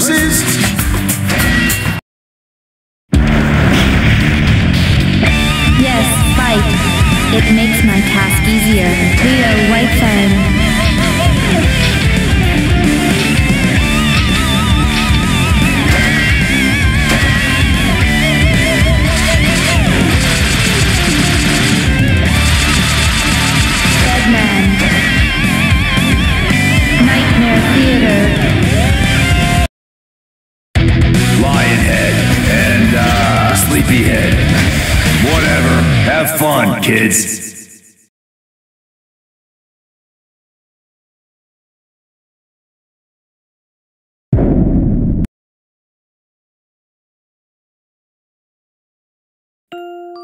versus Yes, fight. It makes my task easier. Fun, kids.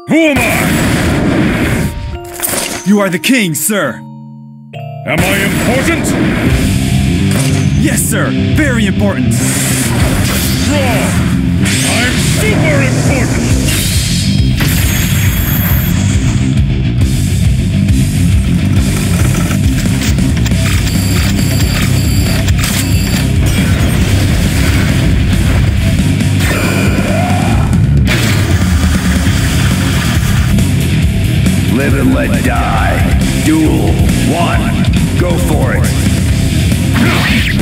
Who am I? You are the king, sir. Am I important? Yes, sir. Very important. Wrong! I'm super important! Live and let die. Duel. One. Go for it.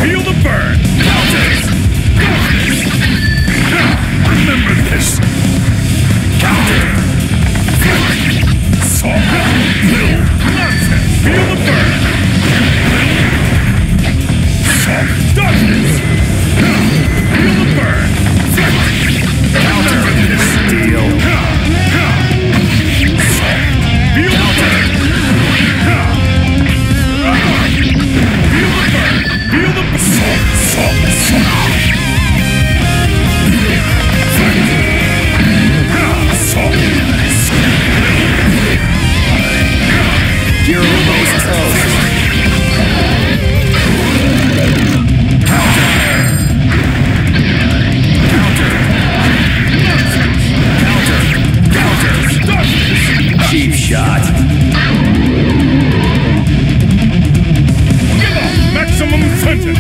Feel the burn! Shot. Maximum sentence!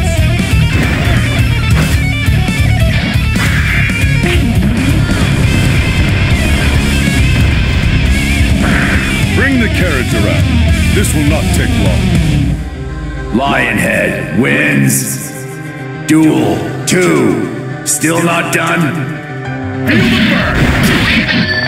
Bring the carriage around. This will not take long. Lionhead wins. Duel two. Still not done? Feel the burn!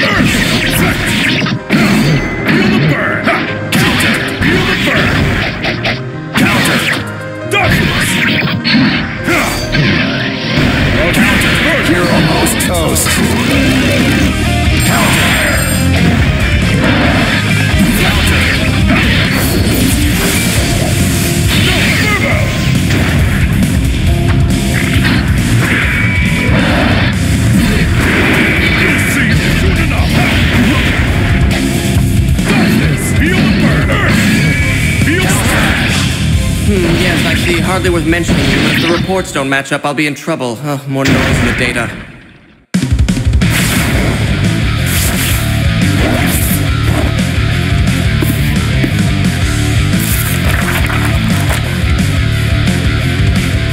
Darkness! Hardly worth mentioning, but if the reports don't match up, I'll be in trouble. Oh, more noise in the data.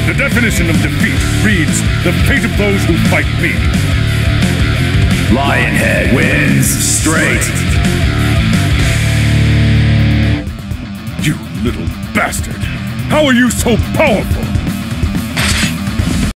The definition of defeat reads, the fate of those who fight me. Lionhead wins straight. You little bastard! How are you so powerful?